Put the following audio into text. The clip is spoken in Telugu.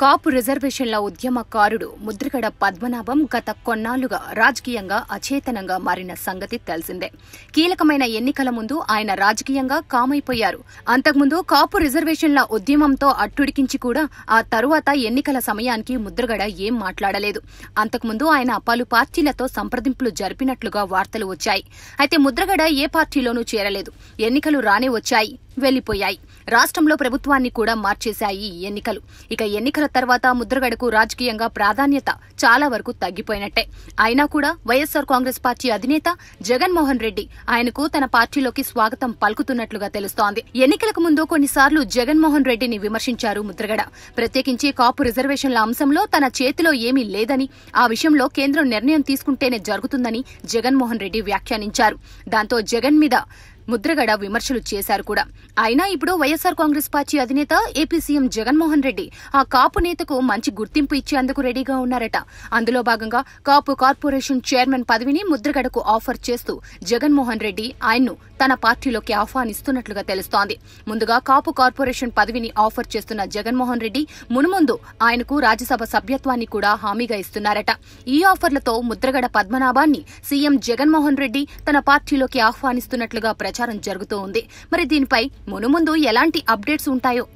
కాపు రిజర్వేషన్ల ఉద్యమకారుడు ముద్రగడ పద్మనాభం గత కొన్నాళ్ళుగా రాజకీయంగా అచేతనంగా మారిన సంగతి తెలిసిందే. కీలకమైన ఎన్నికల ముందు ఆయన రాజకీయంగా కామైపోయారు. అంతకుముందు కాపు రిజర్వేషన్ల ఉద్యమంతో అట్టుడికించి కూడా ఆ తరువాత ఎన్నికల సమయానికి ముద్రగడ ఏం మాట్లాడలేదు. అంతకుముందు ఆయన పలు పార్టీలతో సంప్రదింపులు జరిపినట్లుగా వార్తలు వచ్చాయి. అయితే ముద్రగడ ఏ పార్టీలోనూ చేరలేదు. ఎన్నికలు రానే వచ్చాయి వెళ్ళిపోయాయి రాష్ట్రంలో ప్రభుత్వాన్ని కూడా మార్చేశాయి ఈ ఎన్నికలు. ఇక ఎన్నికల తర్వాత ముద్రగడకు రాజకీయంగా ప్రాధాన్యత చాలా వరకు తగ్గిపోయినట్టే. అయినా కూడా వైఎస్సార్ కాంగ్రెస్ పార్టీ అధినేత జగన్మోహన్ రెడ్డి ఆయనకు తన పార్టీలోకి స్వాగతం పలుకుతున్నట్లుగా తెలుస్తోంది. ఎన్నికలకు ముందు కొన్నిసార్లు జగన్మోహన్ రెడ్డిని విమర్శించారు ముద్రగడ. ప్రత్యేకించి కాపు రిజర్వేషన్ల అంశంలో తన చేతిలో ఏమీ లేదని ఆ విషయంలో కేంద్రం నిర్ణయం తీసుకుంటేనే జరుగుతుందని జగన్మోహన్ రెడ్డి వ్యాఖ్యానించారు. దాంతో జగన్ మీద ముద్రగడ విమర్శలు చేశారు కూడా. అయినా ఇప్పుడు వైఎస్సార్ కాంగ్రెస్ పార్టీ అధినేత ఏపీ సీఎం జగన్మోహన్ రెడ్డి ఆ కాపు నేతకు మంచి గుర్తింపు ఇచ్చేందుకు రెడీగా ఉన్నారట. అందులో భాగంగా కాపు కార్పొరేషన్ చైర్మన్ పదవిని ముద్రగడకు ఆఫర్ చేస్తూ జగన్మోహన్ రెడ్డి ఆయన్ను తన పార్టీలోకి ఆహ్వానిస్తున్నట్లుగా తెలుస్తోంది. ముందుగా కాపు కార్పొరేషన్ పదవిని ఆఫర్ చేస్తున్న జగన్మోహన్ రెడ్డి మునుముందు ఆయనకు రాజ్యసభ సభ్యత్వాన్ని కూడా హామీగా ఇస్తున్నారట. ఈ ఆఫర్లతో ముద్రగడ పద్మనాభాన్ని సీఎం జగన్మోహన్ రెడ్డి తన పార్టీలోకి ఆహ్వానిస్తున్నట్లుగా ప్రచారం జరుగుతూ ఉంది. మరి దీనిపై మునుముందు ఎలాంటి అప్డేట్స్ ఉంటాయో?